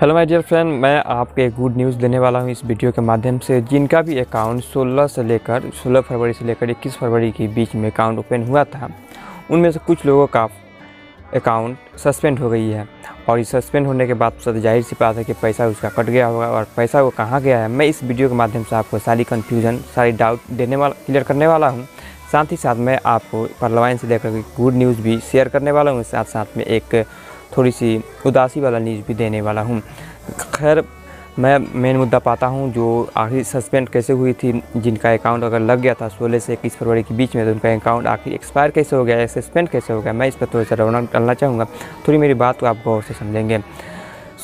Hello my dear friend मैं आपको एक गुड न्यूज़ देने वाला हूँ इस वीडियो के माध्यम से, जिनका भी अकाउंट 16 से लेकर 16 फरवरी से लेकर 21 फरवरी के बीच में अकाउंट ओपन हुआ था, उनमें से कुछ लोगों का अकाउंट सस्पेंड हो गई है। और इस सस्पेंड होने के बाद सब ज़ाहिर सी बात है कि पैसा उसका कट गया होगा, और पैसा वो कहाँ गया है? मैं इस वीडियो के माध्यम से आपको सारी कन्फ्यूज़न सारी डाउट देने वाला क्लियर करने वाला हूँ। साथ ही साथ मैं आपको परलवाइन से लेकर गुड न्यूज़ भी शेयर करने वाला हूँ। साथ साथ में एक थोड़ी सी उदासी वाला न्यूज़ भी देने वाला हूँ। खैर, मैं मेन मुद्दा पाता हूँ जो आखिर सस्पेंड कैसे हुई थी, जिनका अकाउंट अगर लग गया था सोलह से इक्कीस फरवरी के बीच में तो उनका अकाउंट आखिर एक्सपायर कैसे हो गया या सस्पेंड कैसे हो गया, मैं इस पर थोड़ा सा रौनक डालना चाहूँगा। थोड़ी मेरी बात को आप गौर से समझेंगे।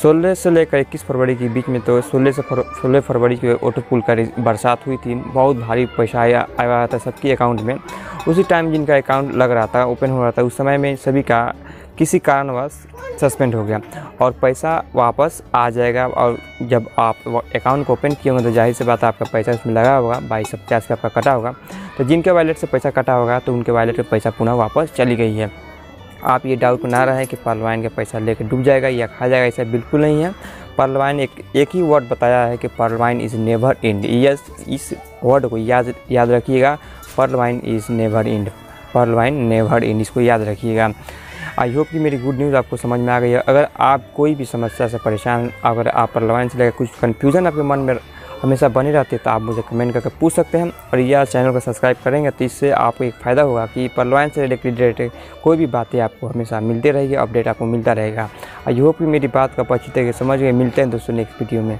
सोलह से लेकर इक्कीस फरवरी के बीच में तो सोलह से सोलह फरवरी की ऑटो पुल का बरसात हुई थी। बहुत भारी पैसा आया आया था सबके अकाउंट में। उसी टाइम जिनका अकाउंट लग रहा था ओपन हो रहा था, उस समय में सभी का किसी कारणवश सस्पेंड हो गया और पैसा वापस आ जाएगा और जब आप अकाउंट को ओपन किए होंगे तो ज़ाहिर सी बात आपका पैसा उसमें लगा होगा, बाईस पचास का आपका कटा होगा। तो जिनके वॉलेट से पैसा कटा होगा तो उनके वॉलेट में पैसा पुनः वापस चली गई है। आप ये डाउट ना रहे कि पार्लवाइन का पैसा लेकर डूब जाएगा या खा जाएगा, ऐसा बिल्कुल नहीं है। पार्लवाइन एक एक ही वर्ड बताया है कि पार्लवाइन इज़ नेवर इंड यस, इस वर्ड को याद याद रखिएगा। पर्लवाइन इज़ नेवर इंड पर्लवाइन नेवर इंड इसको याद रखिएगा। आई होप कि मेरी गुड न्यूज़ आपको समझ में आ गई है। अगर आप कोई भी समस्या से परेशान, अगर आप पर्लवाइन से लेकर कुछ कन्फ्यूज़न आपके मन में हमेशा बने रहते हैं तो आप मुझे कमेंट करके पूछ सकते हैं और यह चैनल को सब्सक्राइब करेंगे तो इससे आपको एक फ़ायदा होगा कि परलवाइन से रिलेटेड कोई भी बातें आपको हमेशा मिलती रहेगी अपडेट आपको मिलता रहेगा। आई होप कि मेरी बात का पच्चीस समझ गए। मिलते हैं दोस्तों नेक्स्ट वीडियो में।